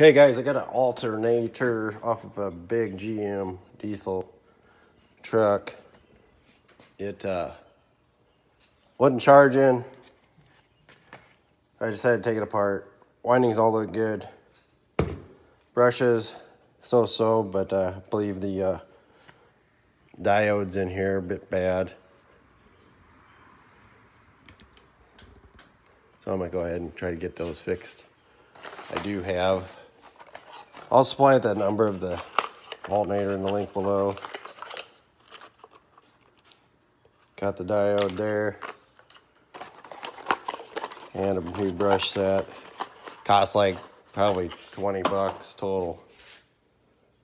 Okay, guys, I got an alternator off of a big GM diesel truck. It uh, wasn't charging. I decided to take it apart. Windings all look good. Brushes, so-so, but uh, I believe the uh, diodes in here a bit bad. So I'm gonna go ahead and try to get those fixed. I do have I'll supply that number of the alternator in the link below. Got the diode there. And a new brush set. Costs like probably 20 bucks total.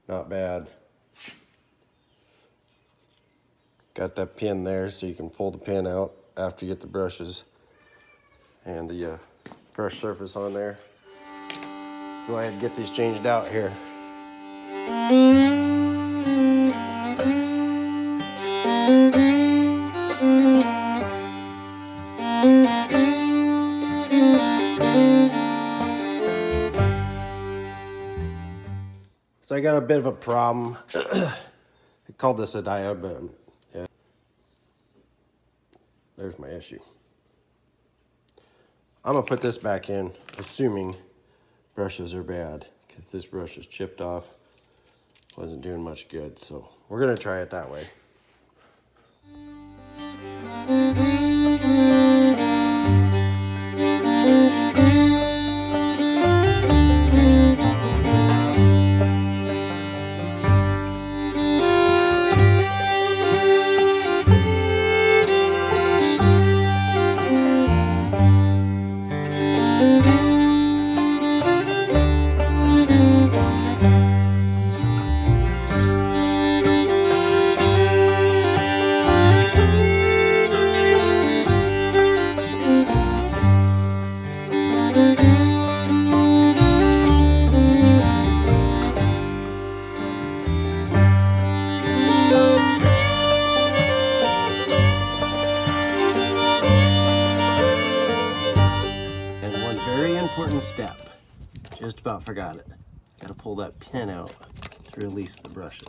Not bad. Got that pin there so you can pull the pin out after you get the brushes and the uh, brush surface on there go ahead and get these changed out here. So I got a bit of a problem. I called this a diode, but yeah. There's my issue. I'm gonna put this back in, assuming brushes are bad because this brush is chipped off. Wasn't doing much good, so we're gonna try it that way. Important step. Just about forgot it. Got to pull that pin out to release the brushes.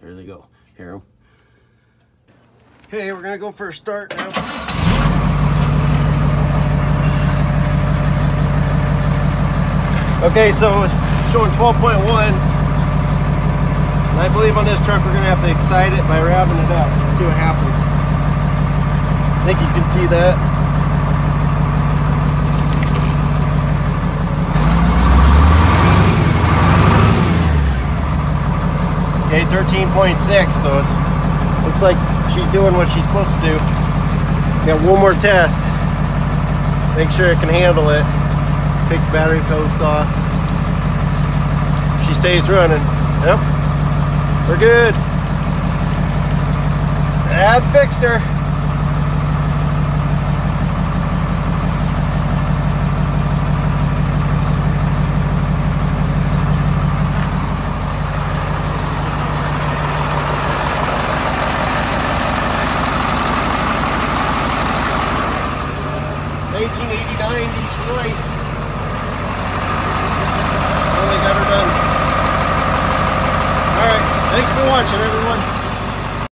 There they go. Hear them? Okay, we're to go for a start now. Okay, so showing 12.1. And I believe on this truck we're going to have to excite it by revving it up. See what happens. I think you can see that. Okay, 13.6, so it looks like she's doing what she's supposed to do. Got one more test. Make sure it can handle it. Take the battery post off. She stays running. Yep. We're good. That fixed her. 1989 Detroit. Finally got her done. All right, thanks for watching, everyone.